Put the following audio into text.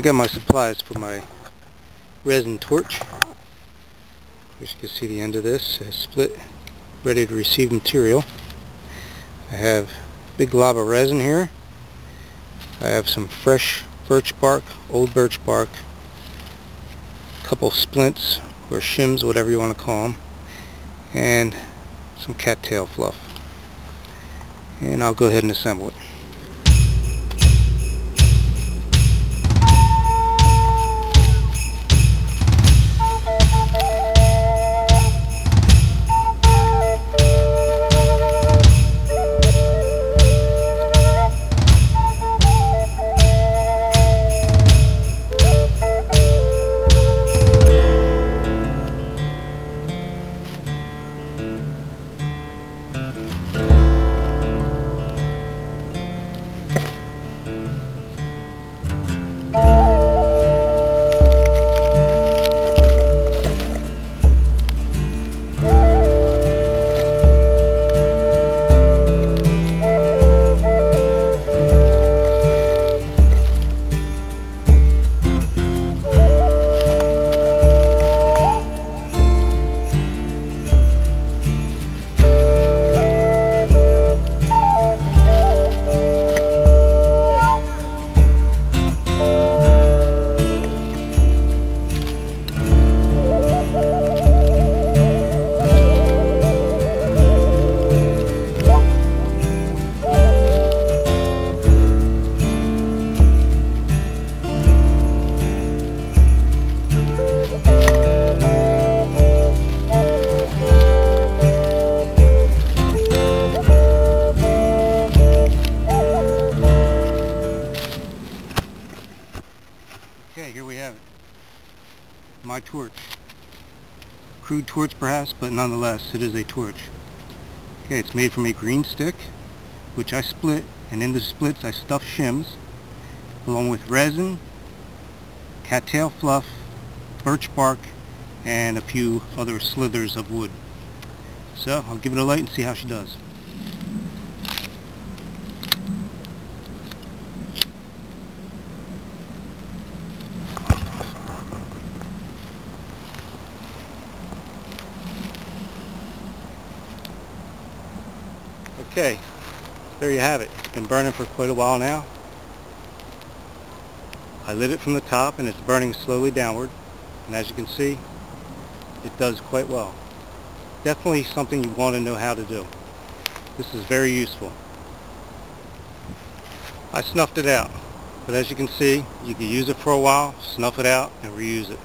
I got my supplies for my resin torch. As you can see the end of this is split, ready to receive material. I have big glob of resin here. I have some fresh birch bark, old birch bark, a couple splints or shims, whatever you want to call them, and some cattail fluff. And I'll go ahead and assemble it. Here we have it. My torch. Crude torch perhaps, but nonetheless, it is a torch. Okay, it's made from a green stick, which I split, and in the splits I stuffed shims, along with resin, cattail fluff, birch bark, and a few other slithers of wood. So, I'll give it a light and see how she does. Okay, there you have it. It's been burning for quite a while now. I lit it from the top and it's burning slowly downward. And as you can see, it does quite well. Definitely something you want to know how to do. This is very useful. I snuffed it out. But as you can see, you can use it for a while, snuff it out, and reuse it.